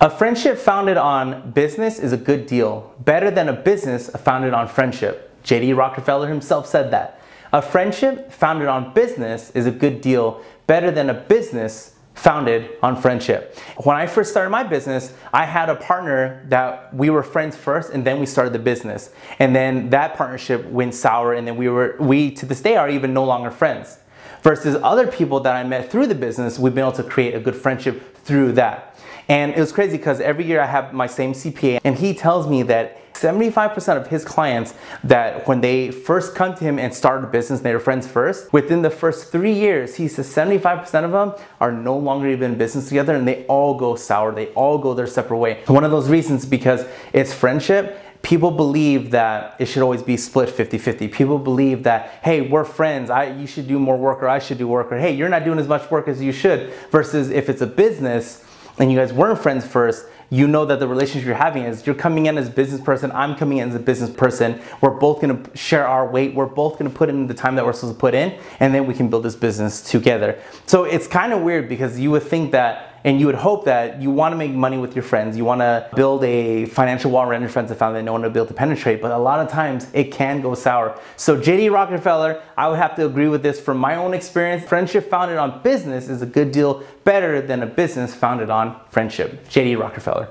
A friendship founded on business is a good deal, better than a business founded on friendship. J.D. Rockefeller himself said that. A friendship founded on business is a good deal, better than a business founded on friendship. When I first started my business, I had a partner that we were friends first and then we started the business. And then that partnership went sour and then we were we to this day are even no longer friends. Versus other people that I met through the business, we've been able to create a good friendship through that. And it was crazy because every year I have my same CPA and he tells me that 75% of his clients that when they first come to him and start a business, they are friends first, within the first three years, he says 75% of them are no longer even in business together and they all go sour. They all go their separate way. One of those reasons because it's friendship people believe that it should always be split 50-50. People believe that, hey, we're friends, I, you should do more work or I should do work, or hey, you're not doing as much work as you should, versus if it's a business, and you guys weren't friends first, you know that the relationship you're having is you're coming in as a business person, I'm coming in as a business person. We're both gonna share our weight, we're both gonna put in the time that we're supposed to put in, and then we can build this business together. So it's kind of weird because you would think that and you would hope that you want to make money with your friends. You want to build a financial wall around your friends and family that no one will be able to penetrate. But a lot of times it can go sour. So JD Rockefeller, I would have to agree with this from my own experience. Friendship founded on business is a good deal better than a business founded on friendship. JD Rockefeller.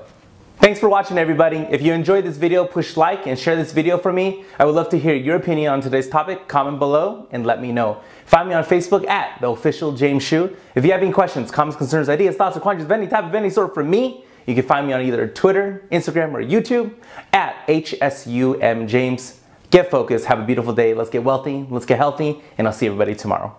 Thanks for watching everybody. If you enjoyed this video, push like and share this video for me. I would love to hear your opinion on today's topic. Comment below and let me know. Find me on Facebook at the official James Hsu. If you have any questions, comments, concerns, ideas, thoughts, or questions of any type of any sort from me, you can find me on either Twitter, Instagram, or YouTube at HSUM James. Get focused, have a beautiful day, let's get wealthy, let's get healthy, and I'll see everybody tomorrow.